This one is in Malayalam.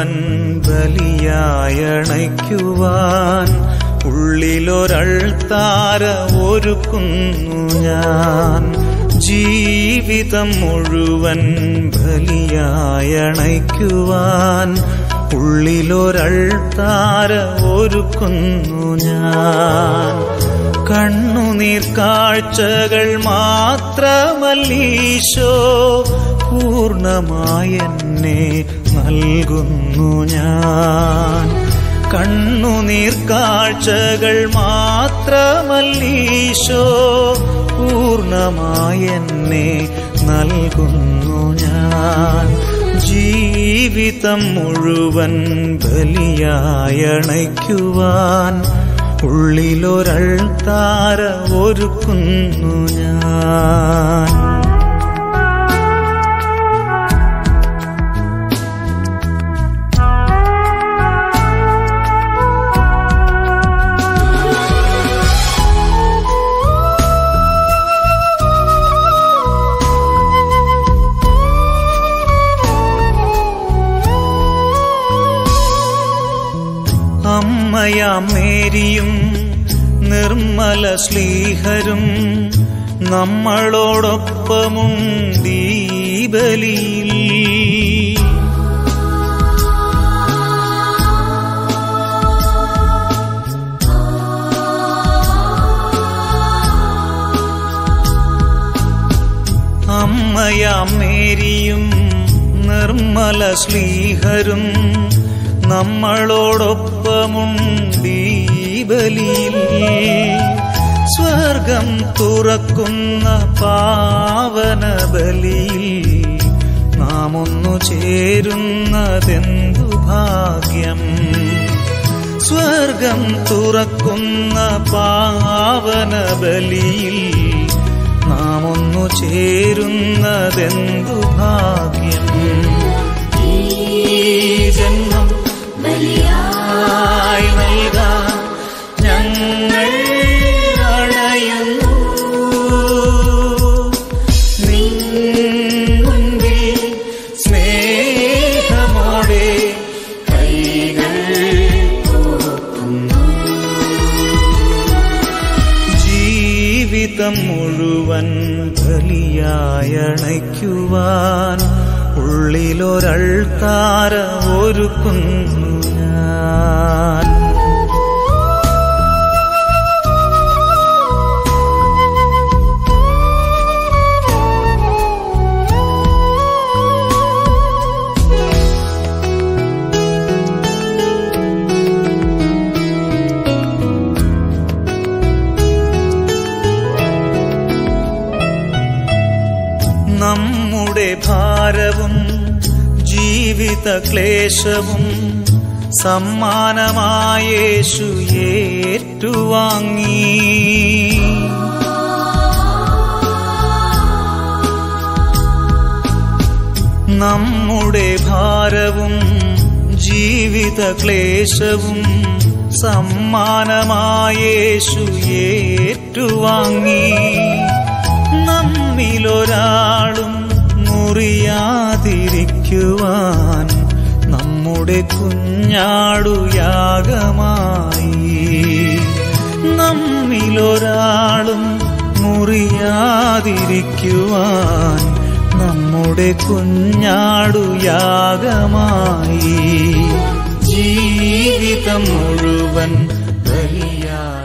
അണയ്ക്കുവാൻ ഉള്ളിലൊരൾത്താര ഒരുക്കുന്നു ഞാൻ. ജീവിതം മുഴുവൻ ബലിയായണയ്ക്കുവാൻ ഉള്ളിലൊരൾത്താര ഒരുക്കുന്നു ഞാൻ. കണ്ണുനീർ കാഴ്ചകൾ മാത്രമല്ലീശോ പൂർണമായെന്നെ നൽകുന്നു ഞാൻ. കണ്ണുനീർ കാഴ്ചകൾ മാത്രമല്ലീശോ പൂർണമായെന്നെ നൽകുന്നു ഞാൻ. ജീവിതം മുഴുവൻ ബലിയായണയ്ക്കുവാൻ ഉള്ളിലൊരൾ താര ഒരുക്കുന്നു ഞാൻ. അമ്മയാം മേരിയും നിർമ്മല ശ്രീഹരും നമ്മളോടൊപ്പമും ദീപലിയിൽ. അമ്മയാം മേരിയും നിർമ്മല ശ്ലീഹരും നമ്മളോടൊപ്പമുണ്ടീ ബലിയിൽ. സ്വർഗം തുറക്കുന്ന പാവന ബലിയിൽ നാം ഒന്നു ചേരുന്നതെന്തു ഭാഗ്യം? സ്വർഗം തുറക്കുന്ന പാവന ബലിയിൽ നാം ഒന്നു ചേരുന്നതെന്തു ഭാഗ്യം? ജീവിതം മുഴുവൻ ബലിയായി ഉള്ളിലൊരൾക്കാര ഒരുക്കുന്നു. ഭാരവും ജീവിത ക്ലേശവും സമ്മാനമായേശു ഏറ്റുവാങ്ങി. നമ്മുടെ ഭാരവും ജീവിത ക്ലേശവും സമ്മാനമായേശു ഏറ്റുവാങ്ങി. നമ്മിലൊരാളും മുറിയാതിരിക്കുവാൻ നമ്മുടെ കുഞ്ഞാടു യാഗമായി. നമ്മിലൊരാളും മുറിയാതിരിക്കുവാൻ നമ്മുടെ കുഞ്ഞാടു യാഗമായി. ജീവിതം മുഴുവൻ ബലിയായി